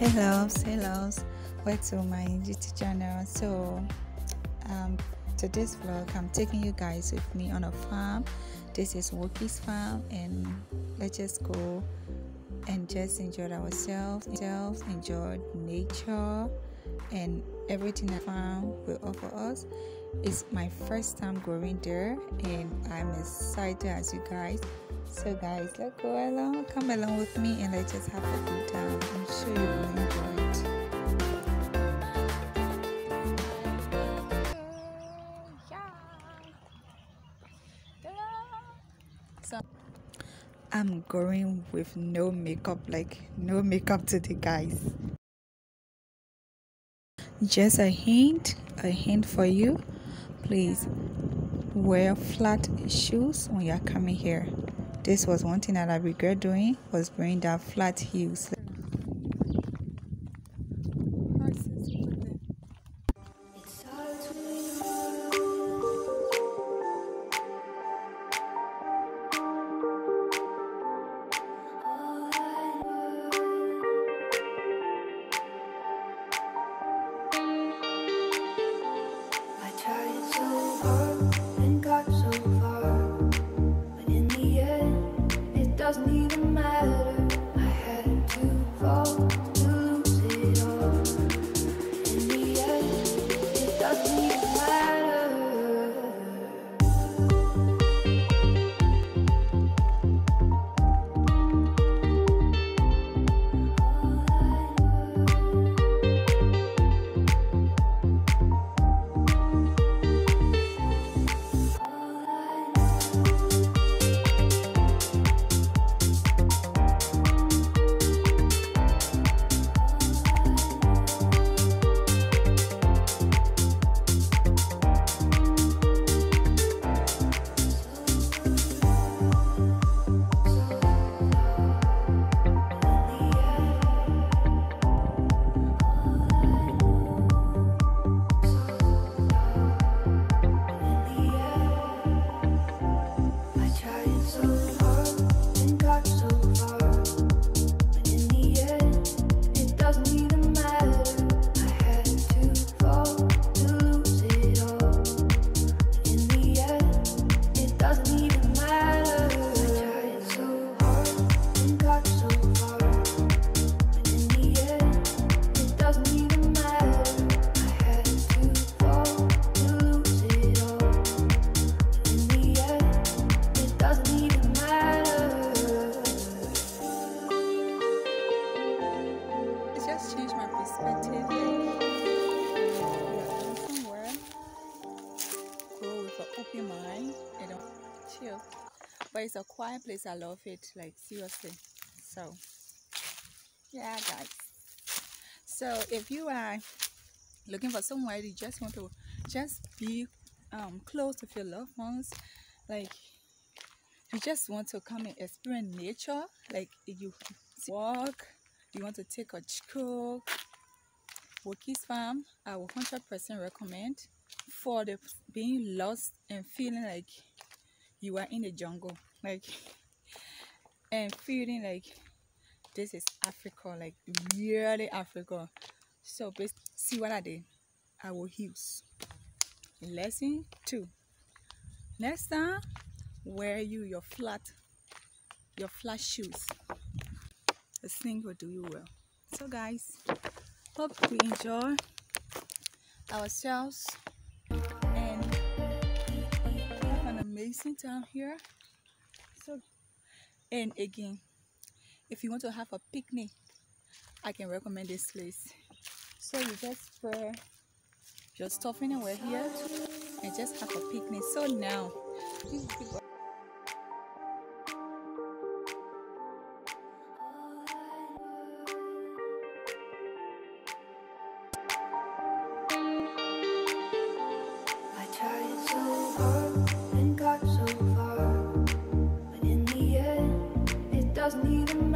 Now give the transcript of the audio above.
hello hello welcome to my youtube channel. So um today's vlog i'm taking you guys with me on a farm. This is Wookie's farm and let's just go and just enjoy ourselves. Enjoy nature and everything the farm will offer us. It's my first time going there and i'm excited as you guys so guys, let's go along, come along with me and let's just have a good time. I'm sure you will enjoy it. So I'm going with no makeup, like no makeup today guys. Just a hint, a hint for you. Please wear flat shoes when you're coming here this was one thing that I regret doing was wearing that flat heels. doesn't but it's a quiet place. I love it like seriously. So yeah guys. So if you are looking for somewhere you just want to just be um, close to your loved ones like you just want to come and experience nature like you walk you want to take a stroll Wookie's farm I will 100% recommend for the being lost and feeling like you are in the jungle like and feeling like this is africa like really africa. So see what i did. I will use lesson two. Next time wear you your flat your flat shoes. This thing will do you well. So guys hope we enjoy ourselves. And have an amazing time here and again if you want to have a picnic i can recommend this place. So you just spray your stuff anywhere here and just have a picnic. So now doesn't even